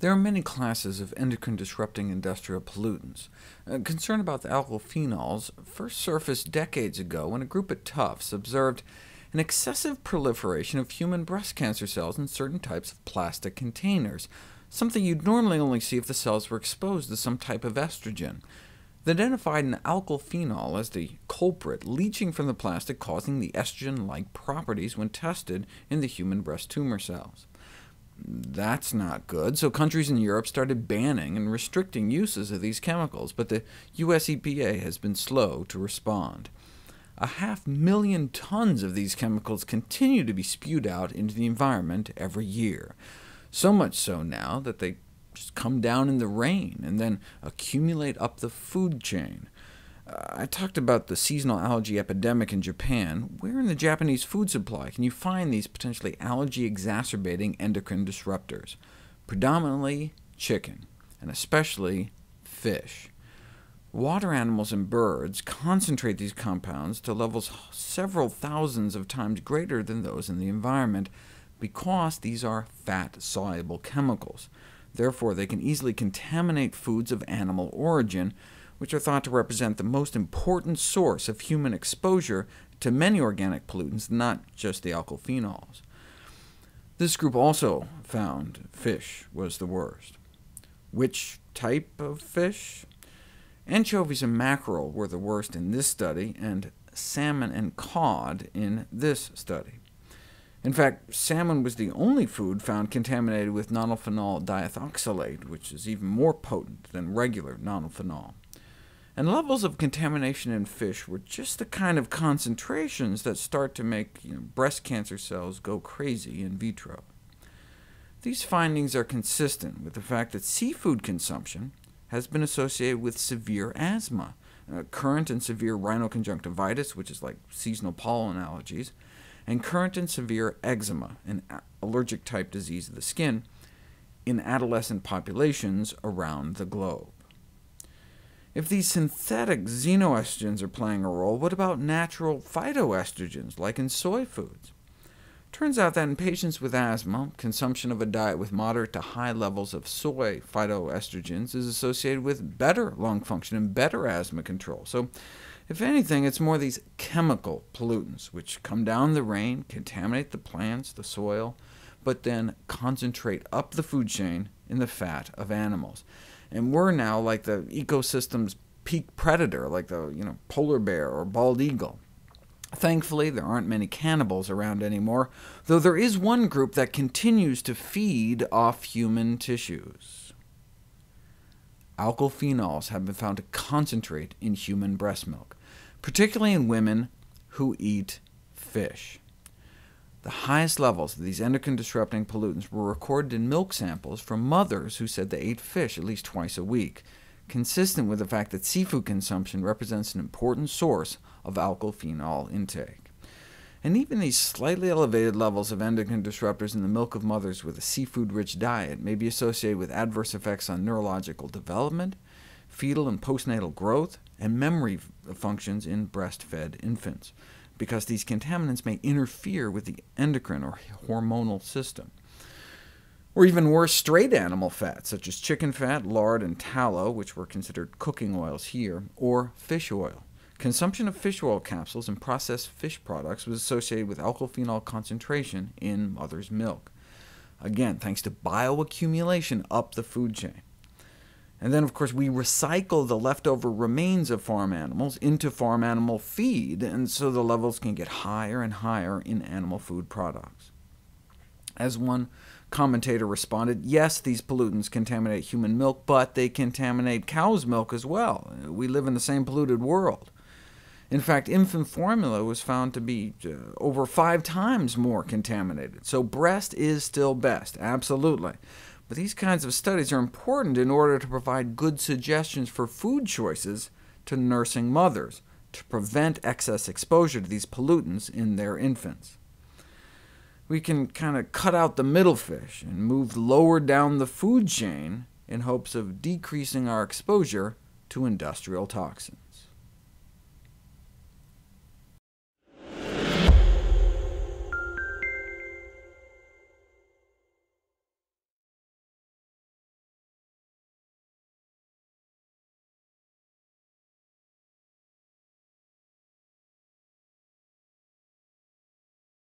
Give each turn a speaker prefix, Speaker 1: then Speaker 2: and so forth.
Speaker 1: There are many classes of endocrine-disrupting industrial pollutants. Uh, concern about the alkylphenols first surfaced decades ago when a group at Tufts observed an excessive proliferation of human breast cancer cells in certain types of plastic containers, something you'd normally only see if the cells were exposed to some type of estrogen. They identified an alkylphenol as the culprit, leaching from the plastic, causing the estrogen-like properties when tested in the human breast tumor cells. That's not good, so countries in Europe started banning and restricting uses of these chemicals, but the US EPA has been slow to respond. A half million tons of these chemicals continue to be spewed out into the environment every year, so much so now that they just come down in the rain and then accumulate up the food chain. I talked about the seasonal allergy epidemic in Japan. Where in the Japanese food supply can you find these potentially allergy-exacerbating endocrine disruptors? Predominantly chicken, and especially fish. Water animals and birds concentrate these compounds to levels several thousands of times greater than those in the environment, because these are fat-soluble chemicals. Therefore, they can easily contaminate foods of animal origin, which are thought to represent the most important source of human exposure to many organic pollutants, not just the alkyl phenols. This group also found fish was the worst. Which type of fish? Anchovies and mackerel were the worst in this study, and salmon and cod in this study. In fact, salmon was the only food found contaminated with nonylphenol diethoxylate, which is even more potent than regular nonylphenol and levels of contamination in fish were just the kind of concentrations that start to make you know, breast cancer cells go crazy in vitro. These findings are consistent with the fact that seafood consumption has been associated with severe asthma, uh, current and severe rhinoconjunctivitis, which is like seasonal pollen allergies, and current and severe eczema, an allergic-type disease of the skin, in adolescent populations around the globe. If these synthetic xenoestrogens are playing a role, what about natural phytoestrogens, like in soy foods? Turns out that in patients with asthma, consumption of a diet with moderate to high levels of soy phytoestrogens is associated with better lung function and better asthma control. So, if anything, it's more these chemical pollutants, which come down the rain, contaminate the plants, the soil, but then concentrate up the food chain in the fat of animals and we're now like the ecosystem's peak predator, like the you know, polar bear or bald eagle. Thankfully, there aren't many cannibals around anymore, though there is one group that continues to feed off human tissues. Alkylphenols have been found to concentrate in human breast milk, particularly in women who eat fish. The highest levels of these endocrine-disrupting pollutants were recorded in milk samples from mothers who said they ate fish at least twice a week, consistent with the fact that seafood consumption represents an important source of alkylphenol intake. And even these slightly elevated levels of endocrine disruptors in the milk of mothers with a seafood-rich diet may be associated with adverse effects on neurological development, fetal and postnatal growth, and memory functions in breastfed infants because these contaminants may interfere with the endocrine or hormonal system. Or even worse, straight animal fats, such as chicken fat, lard, and tallow, which were considered cooking oils here, or fish oil. Consumption of fish oil capsules and processed fish products was associated with alkylphenol concentration in mother's milk. Again, thanks to bioaccumulation up the food chain. And then, of course, we recycle the leftover remains of farm animals into farm animal feed, and so the levels can get higher and higher in animal food products. As one commentator responded, yes, these pollutants contaminate human milk, but they contaminate cow's milk as well. We live in the same polluted world. In fact, infant formula was found to be uh, over five times more contaminated, so breast is still best, absolutely. But these kinds of studies are important in order to provide good suggestions for food choices to nursing mothers, to prevent excess exposure to these pollutants in their infants. We can kind of cut out the middle fish and move lower down the food chain in hopes of decreasing our exposure to industrial toxins.